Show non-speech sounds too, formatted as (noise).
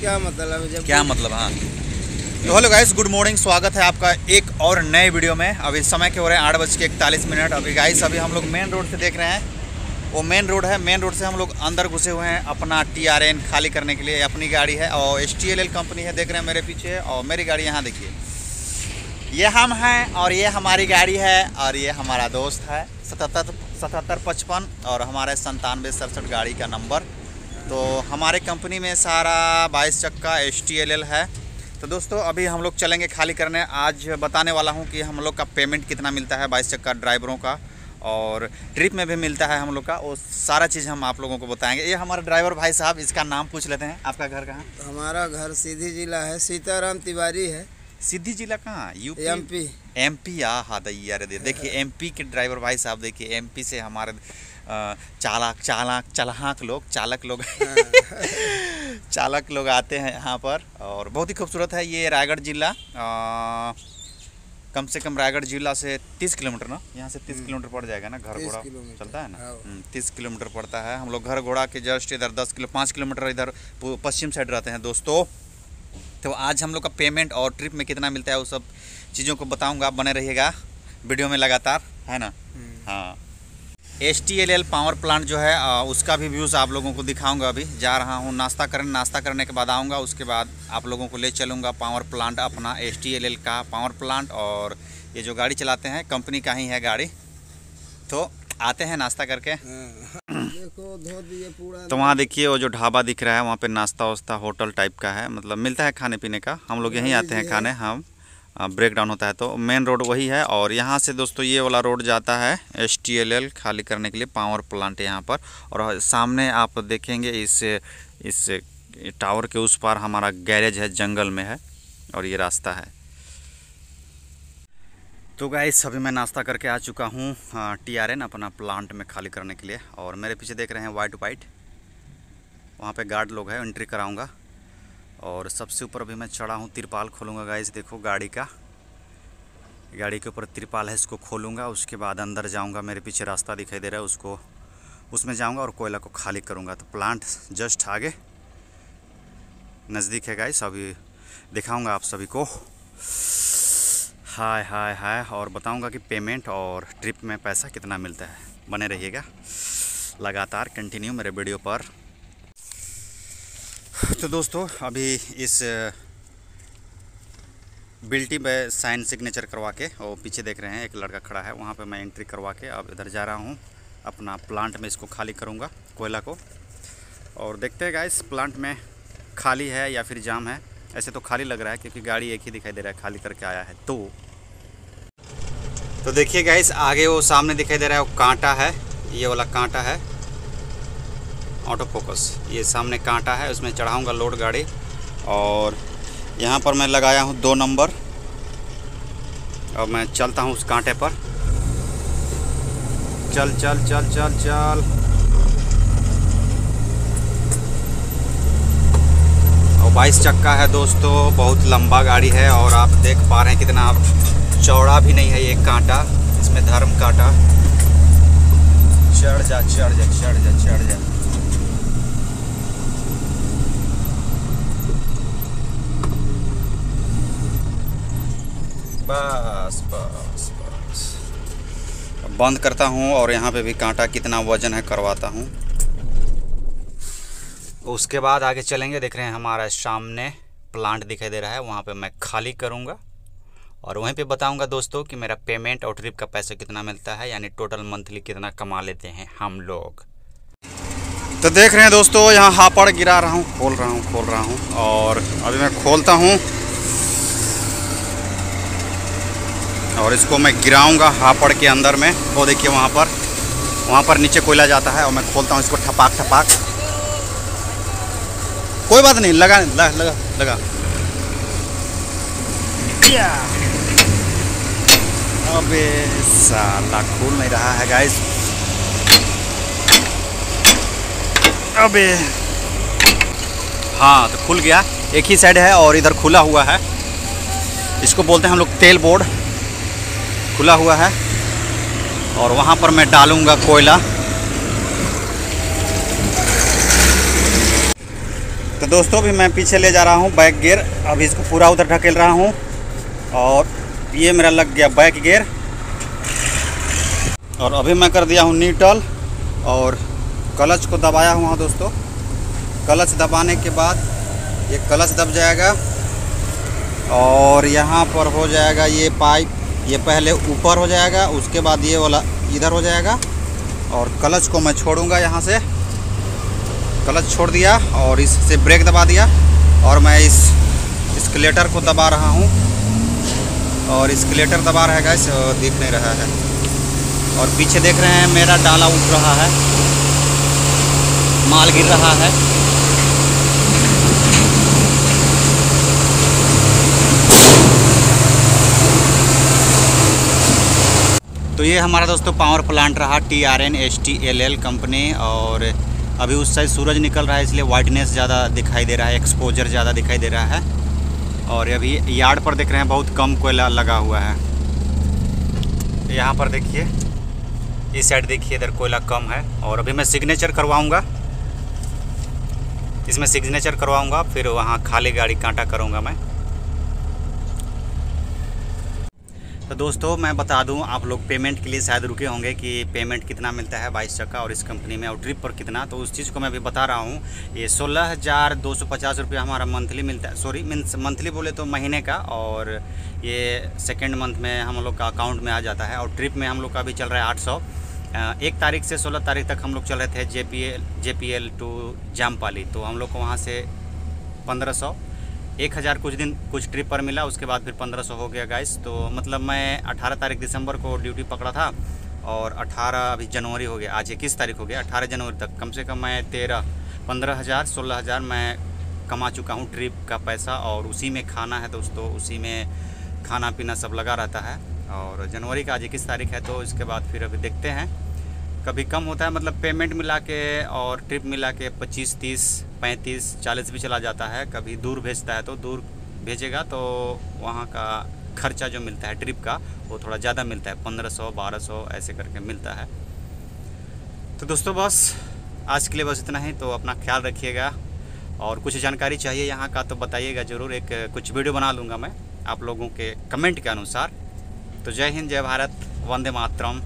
क्या मतलब क्या मतलब हाँ। तो हेलो गाइस गुड मॉर्निंग स्वागत है आपका एक और नए वीडियो में। अभी समय के हो रहे हैं आठ बज के इकतालीस मिनट। अभी गाइस अभी हम लोग मेन रोड से देख रहे हैं। वो मेन रोड है मेन रोड से हम लोग अंदर घुसे हुए हैं अपना टीआरएन खाली करने के लिए। अपनी गाड़ी है और एस कंपनी है, देख रहे हैं मेरे पीछे और मेरी गाड़ी यहाँ देखिए। ये हम हैं और ये हमारी गाड़ी है और ये हमारा दोस्त है। सतहत्तर सतहत्तर पचपन और हमारे संतानवे, सड़सठ गाड़ी का नंबर तो हमारे कंपनी में सारा बाईस चक्का एस है। तो दोस्तों अभी हम लोग चलेंगे खाली करने। आज बताने वाला हूँ कि हम लोग का पेमेंट कितना मिलता है बाईस चक्का ड्राइवरों का और ट्रिप में भी मिलता है हम लोग का। वो सारा चीज़ हम आप लोगों को बताएँगे। ये हमारे ड्राइवर भाई साहब इसका नाम पूछ लेते हैं। आपका घर कहाँ? हमारा घर सीधी जिला है सीताराम तिवारी है। सिद्धि जिला कहाँ? यूपी? एमपी एमपी आ हाँ दैया देखिए एमपी के ड्राइवर भाई साहब देखिए एमपी से हमारे चालक चालक चलहाक लोग चालक लोग। (laughs) चालक लोग आते हैं यहाँ पर और बहुत ही खूबसूरत है ये रायगढ़ जिला। कम से कम रायगढ़ जिला से तीस किलोमीटर ना? यहाँ से तीस किलोमीटर पड़ जाएगा ना घर घोड़ा? चलता है ना? हाँ। हम्म, तीस किलोमीटर पड़ता है। हम लोग घर घोड़ा के जस्ट इधर दस किलो पाँच किलोमीटर इधर पश्चिम साइड रहते हैं दोस्तों। तो आज हम लोग का पेमेंट और ट्रिप में कितना मिलता है वो सब चीज़ों को बताऊँगा बने रहिएगा। वीडियो में लगातार है ना? हाँ। S T L L power plant जो है उसका भी व्यूज़ आप लोगों को दिखाऊँगा अभी। जा रहा हूँ नाश्ता करने नाश्ता करने के बाद आऊँगा उसके बाद आप लोगों को ले चलूँगा पावर प्लांट अपना एस टी एल एल का पावर प्लांट और ये जो गाड़ी चलाते हैं कंपनी का ही है गाड़ी। तो आते हैं नाश्ता करके। हाँ। पूरा। तो वहाँ देखिए वो जो ढाबा दिख रहा है वहाँ पे नाश्ता वास्ता होटल टाइप का है। मतलब मिलता है खाने पीने का। हम लोग यहीं आते हैं खाने हम ब्रेक डाउन होता है। तो मेन रोड वही है और यहाँ से दोस्तों ये वाला रोड जाता है एस टी एल एल खाली करने के लिए पावर प्लांट यहाँ पर। और सामने आप देखेंगे इस इस टावर के उस पार हमारा गैरेज है, जंगल में है और ये रास्ता है। तो गाइस अभी मैं नाश्ता करके आ चुका हूँ टी आर एन अपना प्लांट में खाली करने के लिए। और मेरे पीछे देख रहे हैं वाइट वाइट वहाँ पे गार्ड लोग हैं एंट्री कराऊँगा। और सबसे ऊपर अभी मैं चढ़ा हूँ, तिरपाल खोलूँगा गाइस देखो गाड़ी का। गाड़ी के ऊपर तिरपाल है, इसको खोलूँगा, उसके बाद अंदर जाऊँगा, मेरे पीछे रास्ता दिखाई दे रहा है, उसको, उसमें जाऊँगा और कोयला को खाली करूँगा। तो प्लांट जस्ट आगे। नज़दीक है गाइस अभी दिखाऊँगा आप सभी को। हाय हाय हाय, और बताऊँगा कि पेमेंट और ट्रिप में पैसा कितना मिलता है। बने रहिएगा। लगातार कंटिन्यू मेरे वीडियो पर। तो दोस्तों, अभी इस बिल्टी पे साइन सिग्नेचर करवा के और पीछे देख रहे हैं, एक लड़का खड़ा है, वहाँ पे मैं एंट्री करवा के अब इधर जा रहा हूँ, अपना प्लांट में इसको खाली करूँगा, कोयला को। और देखते हैं गाइस प्लांट में खाली है या फिर जाम है, ऐसे तो खाली लग रहा है क्योंकि गाड़ी एक ही दिखाई दे रहा है, खाली करके आया है तो। तो देखिए गाइस आगे वो सामने दिखाई दे रहा है, वो कांटा है, ये वाला कांटा है ऑटो फोकस ये सामने कांटा है, उसमें चढ़ाऊँगा लोड गाड़ी। और यहाँ पर मैं लगाया हूँ दो नंबर और मैं चलता हूँ उस कांटे पर। चल चल चल चल चल। और बाईस चक्का है दोस्तों, बहुत लंबा गाड़ी है और आप देख पा रहे हैं कितना आप चौड़ा भी नहीं है ये कांटा, इसमें धर्म कांटा। चढ़ जा चढ़ जा चढ़ जा चढ़ जा। बस बस बस। बंद करता हूँ और यहाँ पे भी कांटा कितना वज़न है करवाता हूँ। उसके बाद आगे चलेंगे, देख रहे हैं हमारा सामने प्लांट दिखाई दे रहा है, वहाँ पे मैं खाली करूँगा। और वहीं पे बताऊँगा दोस्तों कि मेरा पेमेंट और ट्रिप का पैसा कितना मिलता है, यानी टोटल मंथली कितना कमा लेते हैं हम लोग। तो देख रहे हैं दोस्तों, यहाँ हापड़ गिरा रहा हूँ, खोल रहा हूँ, खोल रहा हूँ। और अभी मैं खोलता हूँ। और इसको मैं गिराऊँगा हापड़ के अंदर में। वो देखिए वहाँ पर। वहाँ पर नीचे कोयला जाता है और मैं खोलता हूँ इसको ठपाक ठपाक। कोई बात नहीं, लगा लगा लगा लगा। अबे साला, खुल नहीं रहा है गाइस अबे। हाँ तो खुल गया। एक ही साइड है और इधर खुला हुआ है। इसको बोलते हैं हम लोग तेल बोर्ड। खुला हुआ है और वहाँ पर मैं डालूँगा कोयला। तो दोस्तों भी मैं पीछे ले जा रहा हूँ बैक गियर। अभी इसको पूरा उधर ढकेल रहा हूँ और ये मेरा लग गया बैक गियर। और अभी मैं कर दिया हूँ नीटल और क्लच को दबाया हुआ दोस्तों। क्लच दबाने के बाद ये क्लच दब जाएगा और यहाँ पर हो जाएगा ये पाइप। ये पहले ऊपर हो जाएगा, उसके बाद ये वाला इधर हो जाएगा। और क्लच को मैं छोड़ूँगा यहाँ से। क्लच छोड़ दिया और इससे ब्रेक दबा दिया। और मैं इस स्केलेटर को दबा रहा हूँ। और स्केलेटर दबा रहा है दिख नहीं रहा है। और पीछे देख रहे हैं, मेरा डाला उठ रहा है। माल गिर रहा है। ये हमारा दोस्तों पावर प्लांट रहा T R N S T L L company और अभी उस साइड सूरज निकल रहा है, इसलिए वाइटनेस ज़्यादा दिखाई दे रहा है एक्सपोजर ज़्यादा दिखाई दे रहा है। और अभी यार्ड पर देख रहे हैं, बहुत कम कोयला लगा हुआ है। यहाँ पर देखिए, इस साइड देखिए, इधर कोयला कम है। और अभी मैं सिग्नेचर करवाऊँगा। इसमें सिग्नेचर करवाऊँगा, फिर वहाँ खाली गाड़ी कांटा करूँगा मैं। तो दोस्तों, मैं बता दूँ, आप लोग पेमेंट के लिए शायद रुके होंगे कि पेमेंट कितना मिलता है बाईस चक्का और इस कंपनी में और ट्रिप पर कितना। तो उस चीज़ को मैं अभी बता रहा हूँ, ये सोलह हज़ार दो सौ पचास रुपया हमारा मंथली मिलता है। सॉरी मीन्स मंथली बोले तो महीने का और ये सेकेंड मंथ में हम लोग का अकाउंट में आ जाता है और ट्रिप में हम लोग का अभी चल रहा है आठ सौ। एक तारीख से सोलह तारीख तक हम लोग चल रहे थे J P L J P L to Jampali तो हम लोग को वहाँ से पंद्रह सौ। एक हज़ार कुछ दिन, कुछ ट्रिप पर मिला, उसके बाद फिर पंद्रह सौ हो गया गाइस तो मतलब मैं अठारह तारीख दिसंबर को ड्यूटी पकड़ा था और अठारह अभी जनवरी हो गया, आज इक्कीस तारीख हो गया, अठारह जनवरी तक। कम से कम मैं तेरह, पंद्रह हज़ार, सोलह हज़ार मैं कमा चुका हूँ ट्रिप का पैसा और उसी में खाना है दोस्तों, उसी में खाना पीना सब लगा रहता है। और जनवरी का आज इक्कीस तारीख है तो इसके बाद फिर अभी देखते हैं। कभी कम होता है मतलब पेमेंट मिला के और ट्रिप मिला के पच्चीस, तीस पैंतीस, चालीस भी चला जाता है, कभी दूर भेजता है तो दूर भेजेगा तो वहाँ का खर्चा जो मिलता है ट्रिप का, वो थोड़ा ज़्यादा मिलता है, पंद्रह सौ, बारह सौ, ऐसे करके मिलता है। तो दोस्तों बस, आज के लिए बस इतना ही तो अपना ख्याल रखिएगा। और कुछ जानकारी चाहिए यहाँ का तो बताइएगा ज़रूर, एक कुछ वीडियो बना लूँगा मैं, आप लोगों के कमेंट के अनुसार। तो जय हिंद, जय भारत, वंदे मातरम।